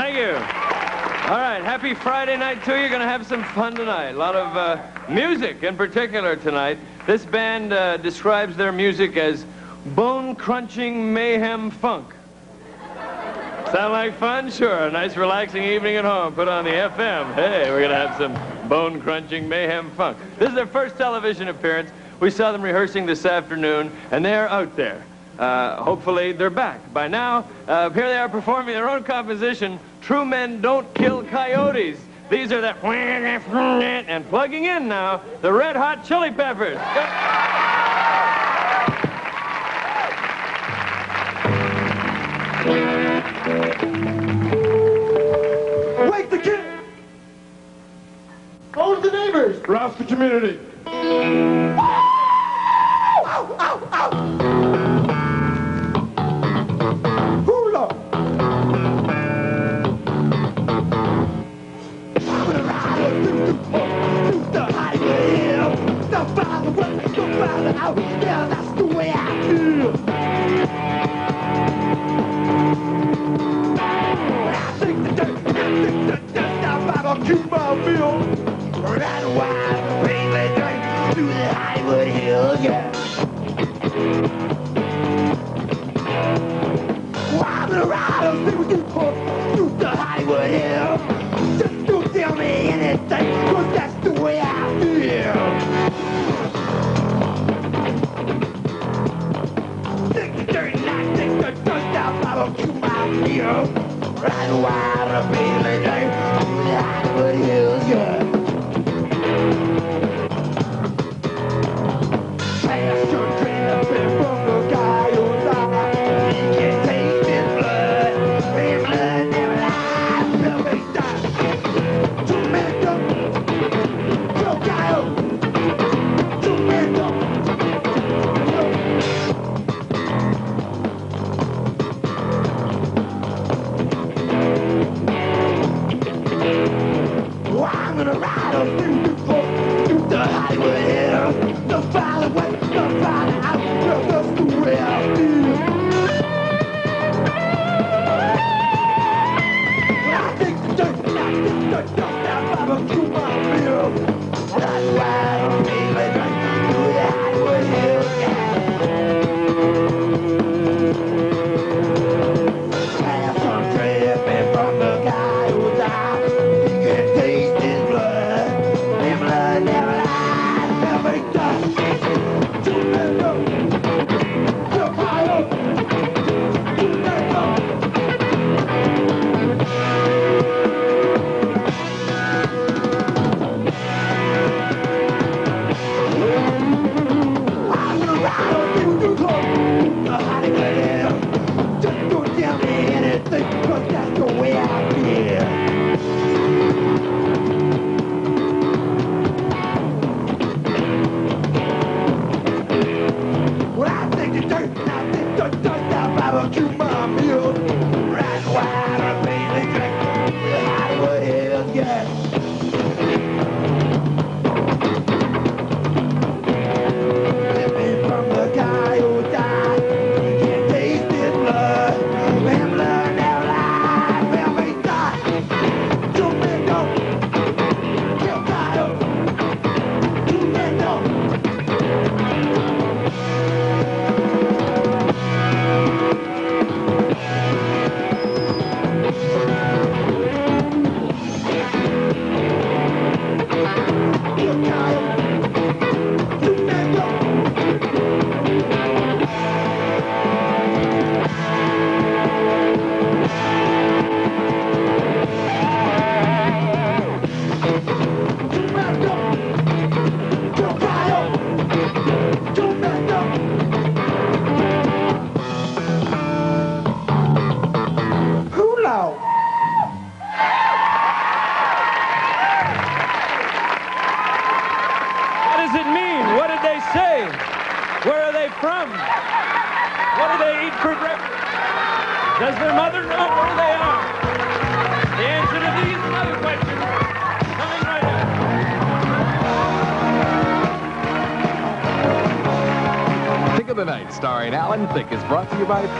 Thank you. All right, happy Friday night to you. You're going to have some fun tonight. A lot of uh, music in particular tonight. This band uh, describes their music as bone-crunching mayhem funk. Sound like fun? Sure. A nice relaxing evening at home. Put on the FM. Hey, we're going to have some bone-crunching mayhem funk. This is their first television appearance. We saw them rehearsing this afternoon, and they're out there. Uh, hopefully, they're back. By now, uh, here they are performing their own composition, True Men Don't Kill Coyotes. These are the and plugging in now, the Red Hot Chili Peppers. Wake the kid! Call the neighbors! Rouse the community. Ow, ow, ow! Hula! Through the Hollywood Hills, yeah. Wild and around, see what you put through the Hollywood Hills. Just don't tell me anything, cause that's the way I feel. The dirty night, think the I don't keep my bill. Right wide, baby, drink through the Hollywood Hills, yeah. Barbecue my bill. That's why Hills, from? What do they eat for breakfast? Does their mother know where they are? The answer to these and other questions coming right up. Thicke of the Night, starring Alan Thicke, is brought to you by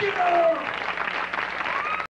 Right back